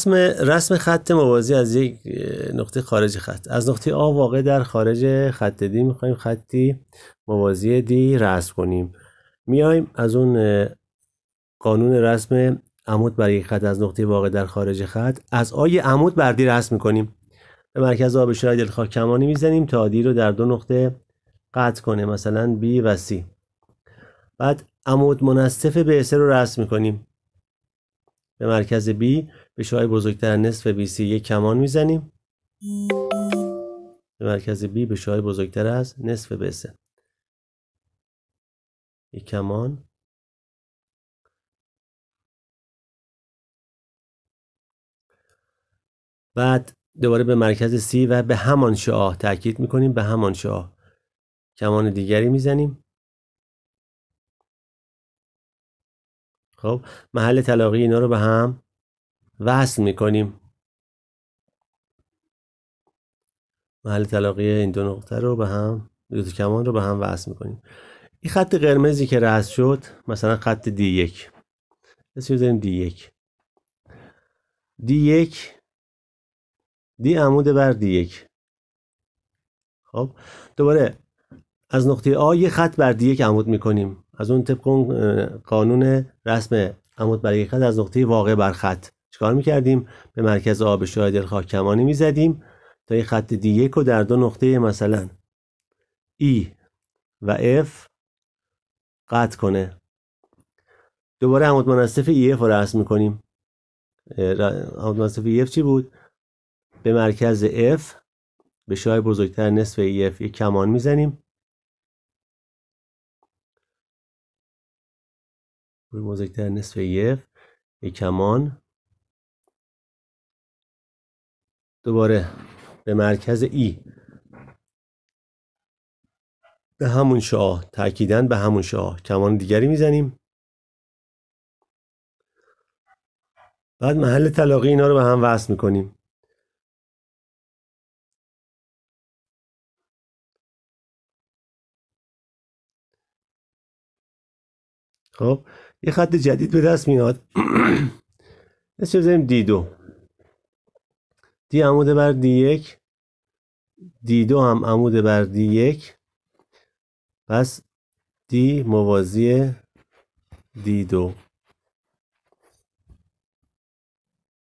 رسم رسم خط موازی از یک نقطه خارج خط. از نقطه آ واقع در خارج خط دی می‌خوایم خطی موازی دی رسم کنیم. میایم از اون قانون رسم عمود بر یک خط از نقطه واقع در خارج خط. از آی عمود بر دی رسم می‌کنیم. به مرکز آب شرای دلخواه کمانی می‌زنیم تا دی رو در دو نقطه قطع کنه مثلا B و C بعد عمود منصف به رو رسم می‌کنیم. به مرکز B به شای بزرگتر نصف BC یک کمان می‌زنیم. به مرکز B به شای بزرگتر از نصف BC یک کمان. بعد دوباره به مرکز C و به همان شعاه تاکید می‌کنیم. به همان شعاه کمان دیگری می‌زنیم. خب محل تلاقی اینا رو به هم وصل می‌کنیم. محل تلاقی این دو نقطه رو به هم دو کمان رو به هم وصل می‌کنیم. این خط قرمزی که رسم شد مثلا خط دی یک. اسم بزنیم دی یک. دی یک دی عمود بر دی یک. خب دوباره از نقطه آ یه خط بر دی یک عمود می‌کنیم. از اون طبق قانون رسم عمود بر یک خط از نقطه واقع بر خط. چیکار می‌کردیم؟ به مرکز آب شاید خاک کمانی می‌زدیم تا یه خط دی یک رو در دو نقطه مثلا E و F قطع کنه. دوباره عمود منصف EF رو رسم می‌کنیم. عمود منصف EF چی بود؟ به مرکز F به شای بزرگتر نصف EF یک کمان می‌زنیم. بزرگتر نصف EF یک کمان. دوباره به مرکز ای. به همون شاه تاکیدن به همون شاه. کمان دیگری می‌زنیم. بعد محل تلاقی اینا رو به هم وصل می‌کنیم. خب یه خط جدید به دست میاد. اسم بزنیم دی دو. دی عمود بر دی یک. دی دو هم عمود بر دی یک. پس دی موازی دی دو.